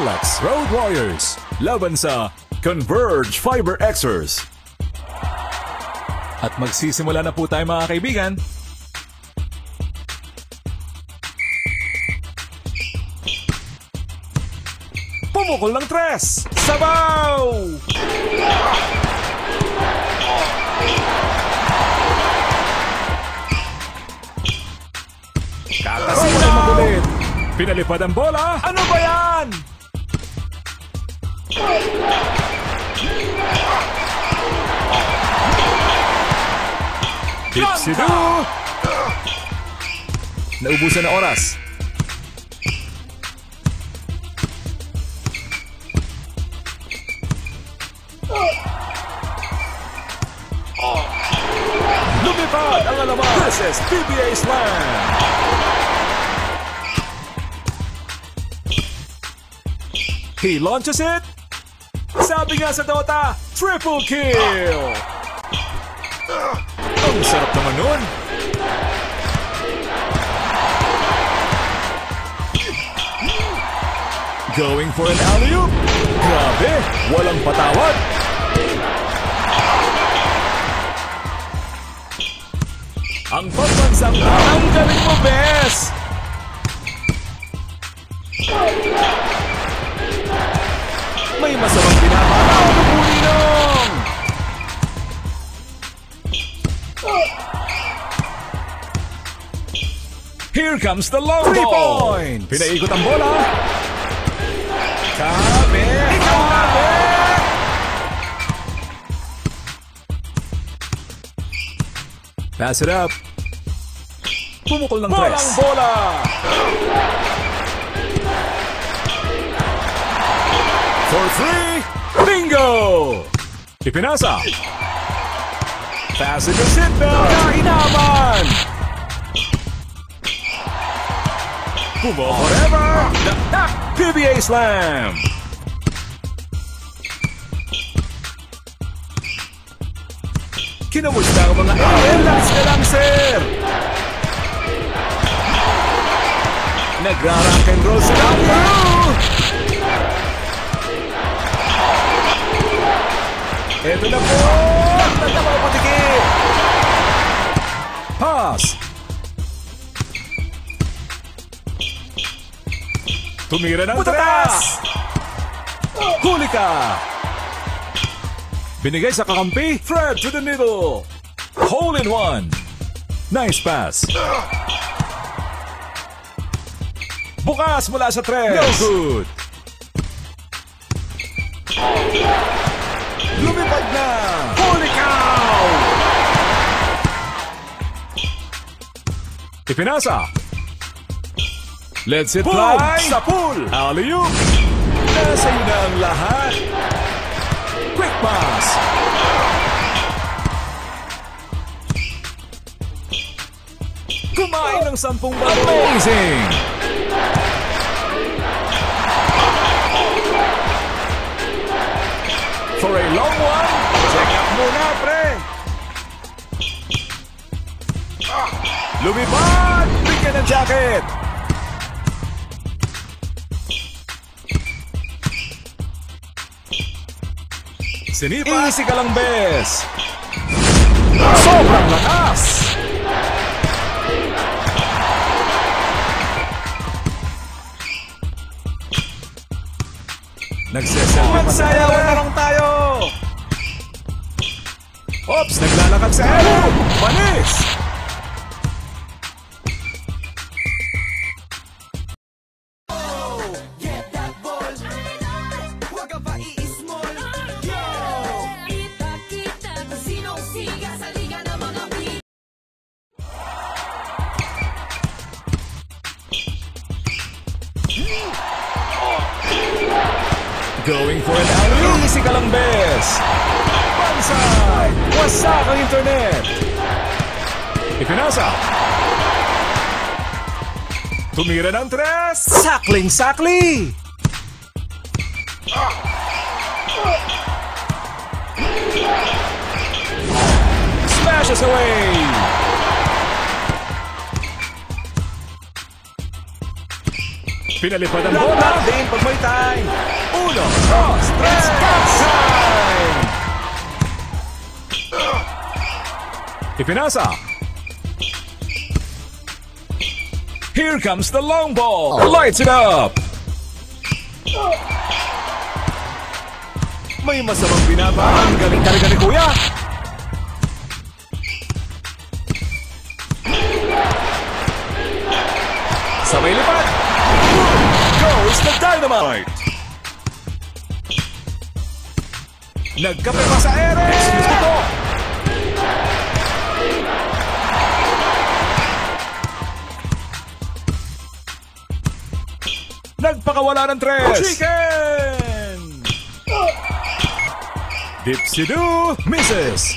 Sunlex Road Warriors laban sa Converge Fiber Xers. At magsisimula na po tayo mga kaibigan. Pumukol ng tres! Sabaw! Kakasina magulit! Pinalipad ang bola! Ano ba yan? Dipsido! Naubusan na oras. Lumipad ang alaman. Is PBA Slam. He launches it. Sabi nga sa Dota, triple kill. Ang sarap naman nun. Going for an alley-oop. Grabe, walang patawad. Ang pagbansang ang galing mo, Bes! May masamang comes the long Three ball! points! Pinaikot ang bola! Kabe! Kabe! Pass it up. Pumukol ng Bolang tres. bola! For three, bingo! Ipinasa. Fasten your seatbelt. Kainaman! Kumo forever! Dakdak! PBA Slam! Kinamusta ang mga? Lakas ka lang, sir! Nagra-rock and roll sa crew! Ito na po! Nagtamaw patiki! Pass! Tumira ng tres! Huli ka! Binigay sa kakampi, Fred to the middle! Hole in one! Nice pass! Bukas mula sa tres! No good! Lumipad na! Holy cow! Ipinasa! Let's it Boom! fly! Sa pool! Alley-oop! Nasa iyo na ang lahat! Quick pass! Kumain ng sampung balo! Amazing! For a long one, check up muna, pre! Lumipad! Bigyan ng jacket! Sinipa! Easy ka lang, bes! Sobrang lakas! Nagseselfie pa tayo! Lang tayo! Ops! Naglalakad sa elo! Panis! Going for an alley Easy ka lang, bes! Bansay! Wasak ang internet! Ipinasa! Tumira ng tres! Sakling-sakli! Smashes away! Pinalipad ang bola. block din pag may time. Uno, dos, tres, time! Ipinasa. Here comes the long ball. Lights it up. May masamang binaba. Ang galing talaga ni Kuya. Sabay lipat. Goes the dynamite. Nagkape pa sa ere. Po. Nagpakawala ng tres. Chicken! Dipsy-do misses.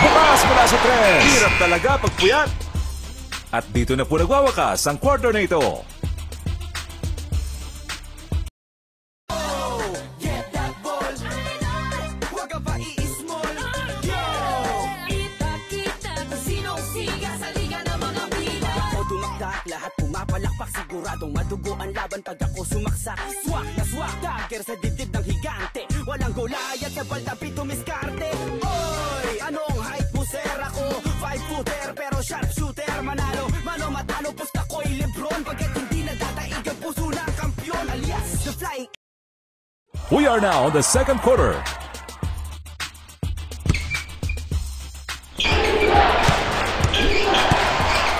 Bukas mula sa tres. Hirap talaga pag puyat. At dito na po nagwawakas ang quarter na ito. Madugo ang laban pag ako sumaksak Swak na swak, dagger sa dibdib ng higante Walang gulayat sa baldapi tumiskarte Oy, anong height mo sir ako? Five footer pero sharp shooter Manalo, mano matalo, pusta ko'y Lebron Pagkat hindi nadadaig ang puso ng kampyon Alias, the flying We are now in the second quarter.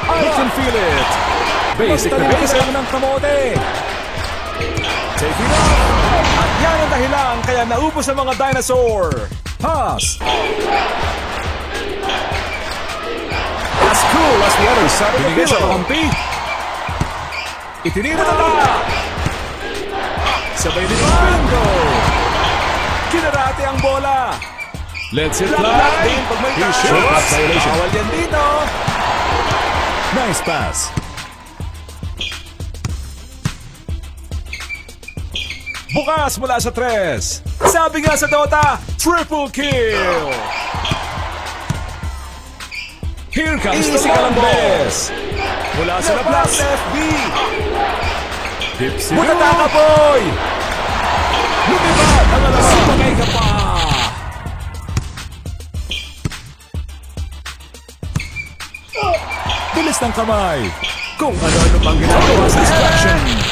I can feel it. Basic na basic ng kamote. Taking off. At yan ang dahilan kaya naubos ang mga dinosaur. Pass. As cool as the other side of the Binigay sa pillow. kakampi. Itinira na ta! Sabay din ang bingo! Kinarate ang bola! Let's hit fly! He violation. Bawal yan dito. Nice pass. Bukas mula sa tres. Sabi nga sa Dota, triple kill! Here comes Easy the ka lang, long ball. Bes. Mula sa labas. FB. Dipsy Butata ka, boy. Lumipad ang alas. Sumagay ka pa. Bilis ng kamay. Kung ano-ano pang ginagawa sa Distraction.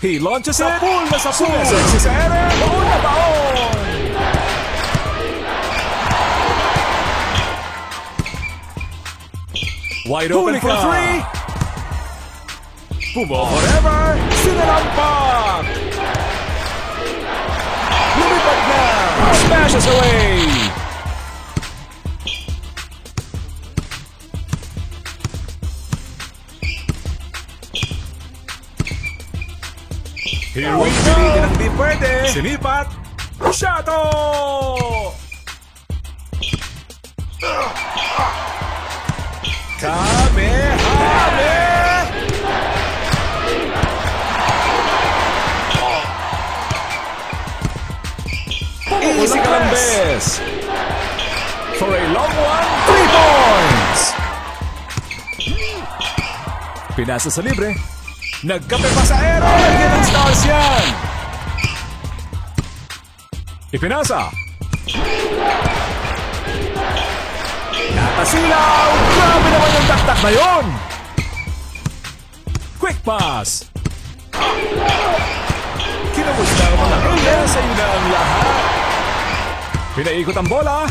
He launches it. pool na sa pool. Sa ere. Baon na baon. Wide open Huli for three. Pumo forever. Sinalampak. Lumipad na. Smashes away. Here we go. Pilitin ang di pwede. Sinipat. Shato! Kame, hame. Easy Bes. For a long one, three points! Pinasa sa libre. Nagkape pa sa ere. Yan ang stars yan. Ipinasa. Nakasilaw. Grabe naman yung taktak na yon. Quick pass. Kinamusta ang mga kaya sa iyo na ang lahat. Pinaikot ang bola.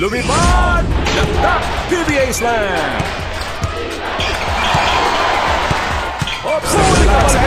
Lumipad! Lakdak! PBA slam. Oops! Huli ka sa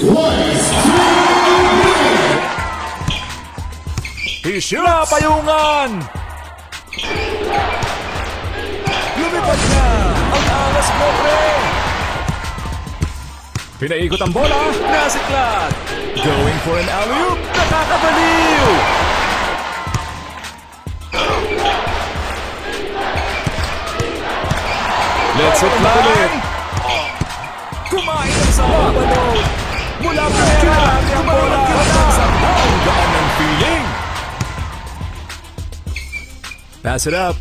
He shoots! Napayungan! Lumipad na! Ang angas mo, pre! Pinaikot ang bola, nasiklat! Going for an alley-oop, nakakabaliw! Let's apply! Kumain ang sa baba, Mula pa kinarami ang bola! Ang gaan ng feeling! Pass it up.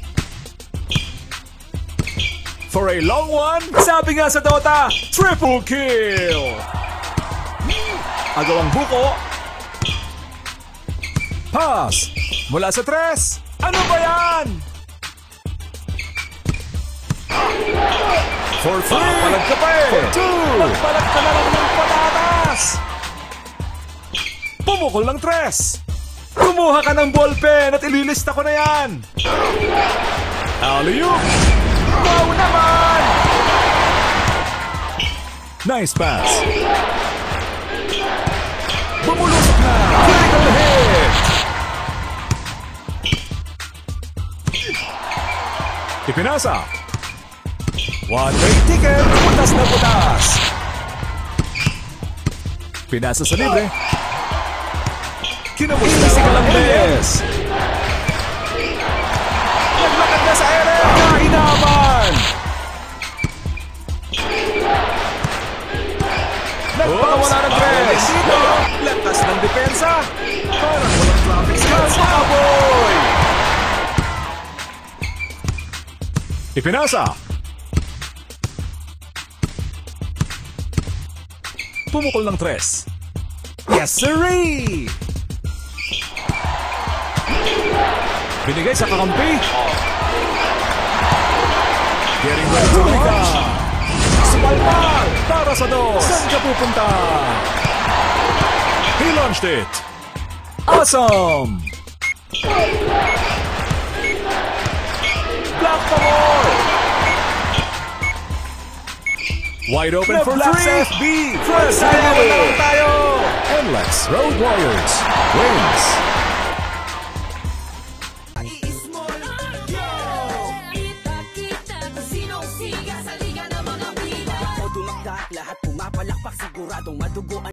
For a long one, sabi nga sa Dota, triple kill! Agawang buko. Pass! Mula sa tres. Ano ba yan? For three! Palag ka pa eh! For two! Magpalag ka na lang ng patatas! Pumukol ng tres! Kumuha ka ng ballpen at ililista ko na yan! Alley-oop! Wow naman! Nice pass! Bumulusok na! Critical hit! Ipinasa! One-way ticket! Butas na butas! Pinasa sa libre. Kinamusta si Calambes! Naglakad na sa ere! Kahinaman! Nagpakawala ng tres! Dito! Lakas ng depensa! Parang walang traffic sa Kasaboy! Ipinasa! Pumukol ng tres. Yes, sirree! Binigay sa kakampi. Getting ready to pick up. Sumalpal para sa dos. Saan ka pupunta? He launched it. Awesome! Wide open for three. FB. First Sayang away. naman tayo! NLEX Road Warriors wins.